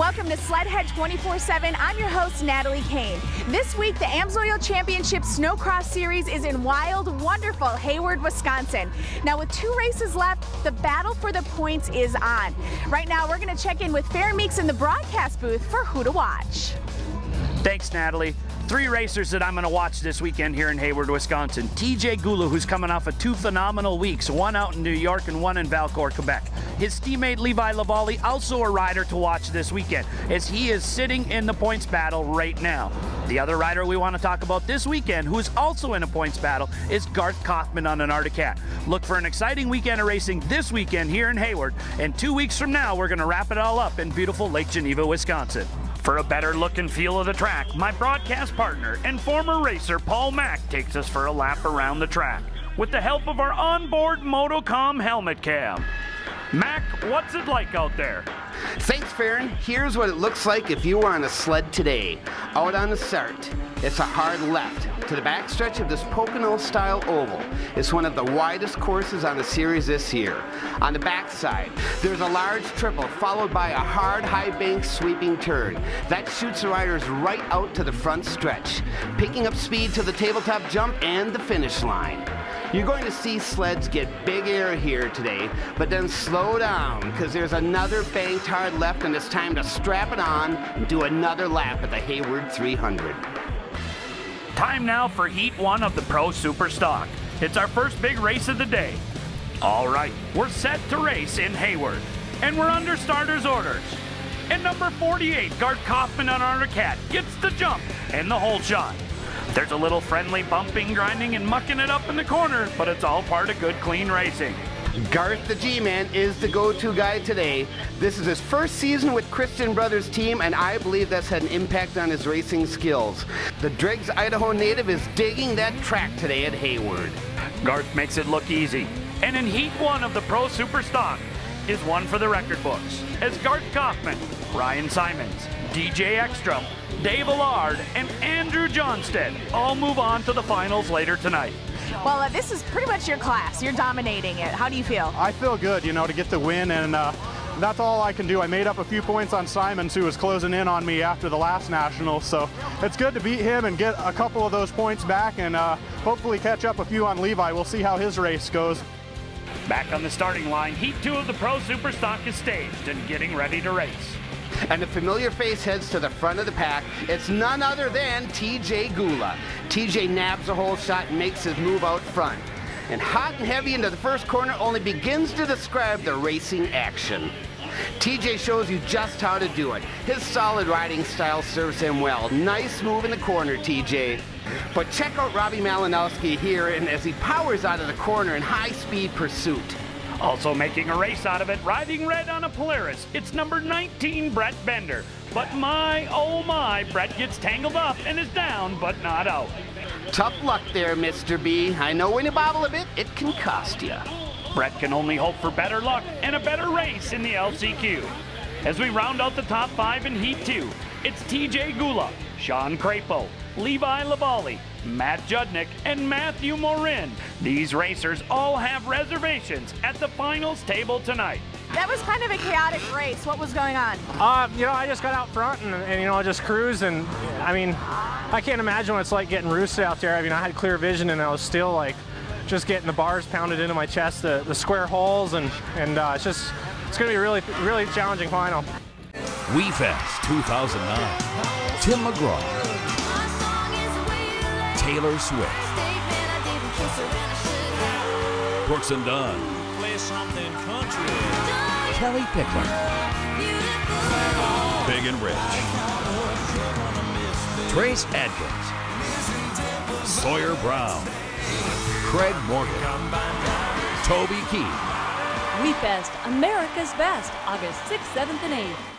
Welcome to Sledhead 24-7. I'm your host, Natalie Kane. This week, the AMSOIL Championship Snocross Series is in wild, wonderful Hayward, Wisconsin. Now, with two races left, the battle for the points is on. Right now, we're going to check in with Farron Meeks in the broadcast booth for Who to Watch. Thanks, Natalie. Three racers that I'm going to watch this weekend here in Hayward, Wisconsin. TJ Gula, who's coming off of two phenomenal weeks, one out in New York and one in Valcourt, Quebec. His teammate Levi LaVallee, also a rider to watch this weekend, as he is sitting in the points battle right now. The other rider we want to talk about this weekend, who is also in a points battle, is Garth Kaufman on an Arctic Cat. Look for an exciting weekend of racing this weekend here in Hayward, and two weeks from now, we're going to wrap it all up in beautiful Lake Geneva, Wisconsin. For a better look and feel of the track, my broadcast partner and former racer Paul Mack takes us for a lap around the track with the help of our onboard Motocom helmet cam. Mac, what's it like out there? Thanks, Farron. Here's what it looks like if you were on a sled today. Out on the start, it's a hard left to the backstretch of this Pocono-style oval. It's one of the widest courses on the series this year. On the backside, there's a large triple followed by a hard high bank sweeping turn. That shoots the riders right out to the front stretch, picking up speed to the tabletop jump and the finish line. You're going to see sleds get big air here today, but then slow down because there's another banked hard left and it's time to strap it on and do another lap at the Hayward 300. Time now for Heat 1 of the Pro Super Stock. It's our first big race of the day. All right, we're set to race in Hayward, and we're under starters orders. And number 48, Garth Kaufman on Arctic Cat, gets the jump and the hole shot. There's a little friendly bumping, grinding, and mucking it up in the corner, but it's all part of good, clean racing. Garth the G-Man is the go-to guy today. This is his first season with Christian Brothers team, and I believe that's had an impact on his racing skills. The Driggs Idaho native is digging that track today at Hayward. Garth makes it look easy. And in Heat 1 of the Pro Super Stock is one for the record books, as Garth Kaufman, Ryan Simons, DJ Eckstrom, Dave Allard, and Andrew Johnston all move on to the finals later tonight. Well, uh, this is pretty much your class. You're dominating it. How do you feel? I feel good, you know, to get the win, and uh, that's all I can do. I made up a few points on Simons, who was closing in on me after the last national, so it's good to beat him and get a couple of those points back, and uh, hopefully catch up a few on Levi. We'll see how his race goes. Back on the starting line, Heat 2 of the Pro Super Stock is staged and getting ready to race and the familiar face heads to the front of the pack. It's none other than TJ Gula. TJ nabs a hole shot and makes his move out front. And hot and heavy into the first corner only begins to describe the racing action. TJ shows you just how to do it. His solid riding style serves him well. Nice move in the corner, TJ. But check out Robbie Malinowski here and as he powers out of the corner in high-speed pursuit. Also making a race out of it, riding red on a Polaris, it's number 19, Brett Bender. But my, oh my, Brett gets tangled up and is down, but not out. Tough luck there, Mr. B. I know when you bobble a bit, it can cost you. Brett can only hope for better luck and a better race in the LCQ. As we round out the top five in Heat 2, it's TJ Gula, Sean Crapo, Levi LaVallee, Matt Judnick, and Matthew Morin. These racers all have reservations at the finals table tonight. That was kind of a chaotic race. What was going on? Uh, you know, I just got out front and, and, you know, I just cruised and, I mean, I can't imagine what it's like getting roosted out there. I mean, I had clear vision and I was still like just getting the bars pounded into my chest, the, the square holes, and, and uh, it's just, it's going to be a really, really challenging final. WeFest 2009. Tim McGraw. Taylor Swift. Brooks and Dunn. Kellie Pickler. Big and Rich. Trace Adkins. Sawyer Brown. Craig Morgan. Toby Keith. We WeFest, America's Best, August 6th, 7th, and 8th.